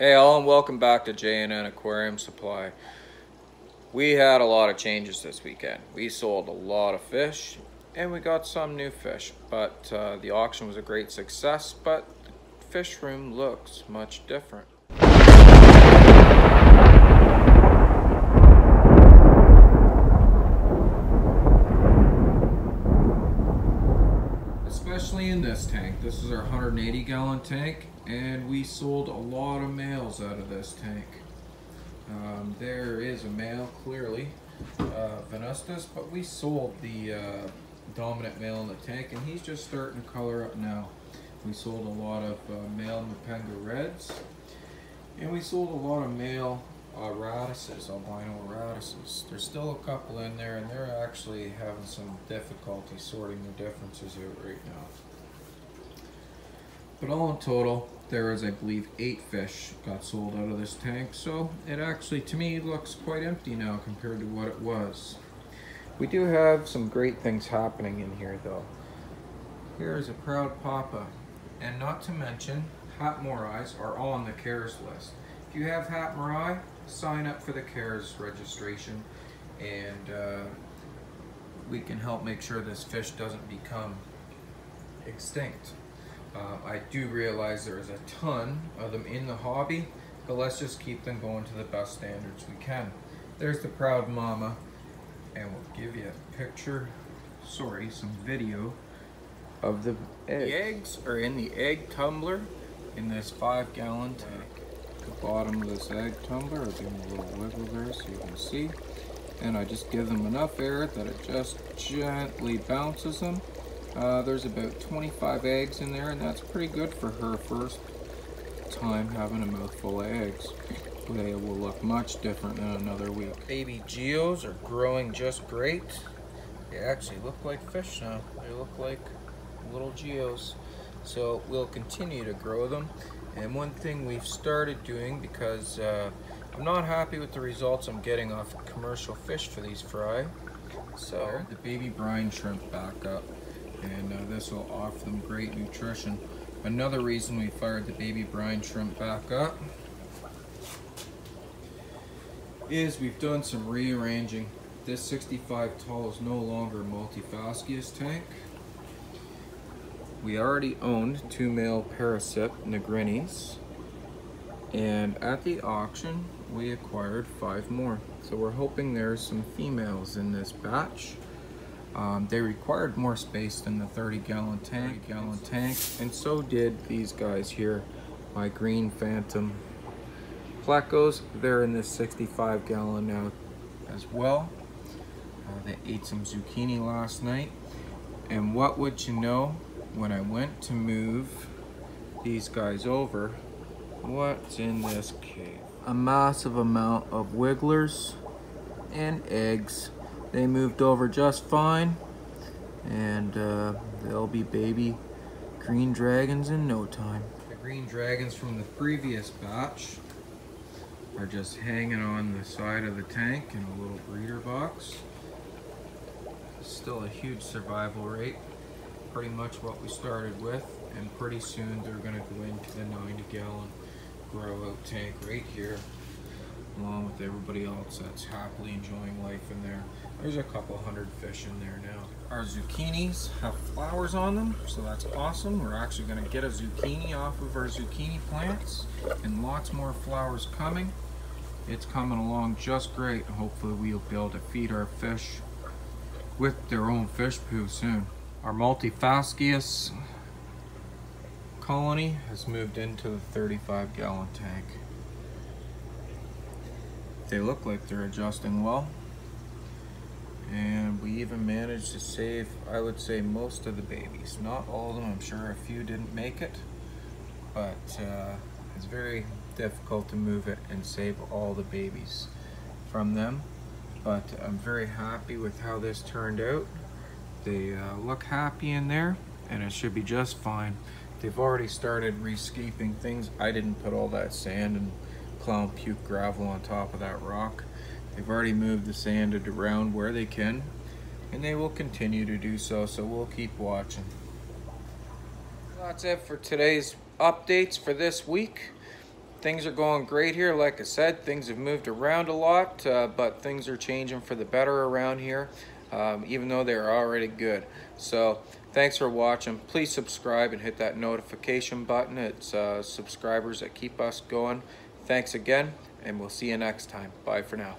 Hey all and welcome back to J&N Aquarium Supply. We had a lot of changes this weekend. We sold a lot of fish and we got some new fish, but uh, the auction was a great success, but the fish room looks much different. Especially in this is our 180 gallon tank and we sold a lot of males out of this tank. Um, there is a male, clearly, uh, Venustus, but we sold the uh, dominant male in the tank, and he's just starting to color up now. We sold a lot of uh, male Mapenga Reds, and we sold a lot of male uh, radices, albino radices. There's still a couple in there, and they're actually having some difficulty sorting the differences out right now. But all in total, there is, I believe, eight fish got sold out of this tank. So it actually, to me, looks quite empty now compared to what it was. We do have some great things happening in here though. Here is a proud papa. And not to mention, Hap mooriis are on the CARES list. If you have Hap moorii, sign up for the CARES registration and uh, we can help make sure this fish doesn't become extinct. Uh, I do realize there is a ton of them in the hobby, but let's just keep them going to the best standards we can. There's the proud mama, and we'll give you a picture, sorry, some video of the eggs. The eggs are in the egg tumbler in this five gallon tank. The bottom of this egg tumbler, I'll give them a little wiggle there so you can see. And I just give them enough air that it just gently bounces them uh, there's about 25 eggs in there, and that's pretty good for her first time having a mouthful of eggs. They will look much different in another week. Baby geos are growing just great. They actually look like fish now. They look like little geos. So we'll continue to grow them. And one thing we've started doing because uh, I'm not happy with the results I'm getting off commercial fish for these fry. So the baby brine shrimp back up and uh, this will offer them great nutrition. Another reason we fired the baby brine shrimp back up is we've done some rearranging. This 65 tall is no longer a multifasciatus tank. We already owned two male Paracyp Nigrinis and at the auction we acquired five more. So we're hoping there's some females in this batch. Um, they required more space than the 30 gallon tank, gallon tank, and so did these guys here, my green phantom plecos. They're in this 65 gallon now as well. Uh, they ate some zucchini last night. And what would you know, when I went to move these guys over, what's in this cave? A massive amount of wigglers and eggs they moved over just fine and uh, they'll be baby green dragons in no time. The green dragons from the previous batch are just hanging on the side of the tank in a little breeder box. Still a huge survival rate, pretty much what we started with, and pretty soon they're gonna go into the 90 gallon grow out tank right here along with everybody else that's happily enjoying life in there. There's a couple hundred fish in there now. Our zucchinis have flowers on them, so that's awesome. We're actually gonna get a zucchini off of our zucchini plants and lots more flowers coming. It's coming along just great. Hopefully we'll be able to feed our fish with their own fish poo soon. Our multifasciatus colony has moved into the 35 gallon tank. They look like they're adjusting well. And we even managed to save, I would say, most of the babies. Not all of them, I'm sure a few didn't make it. But uh, it's very difficult to move it and save all the babies from them. But I'm very happy with how this turned out. They uh, look happy in there and it should be just fine. They've already started rescaping things. I didn't put all that sand and clown puke gravel on top of that rock. They've already moved the sand around where they can, and they will continue to do so, so we'll keep watching. That's it for today's updates for this week. things are going great here. Like I said, things have moved around a lot, uh, but things are changing for the better around here, um, even though they're already good. So thanks for watching. Please subscribe and hit that notification button. It's uh, subscribers that keep us going. Thanks again, and we'll see you next time. Bye for now.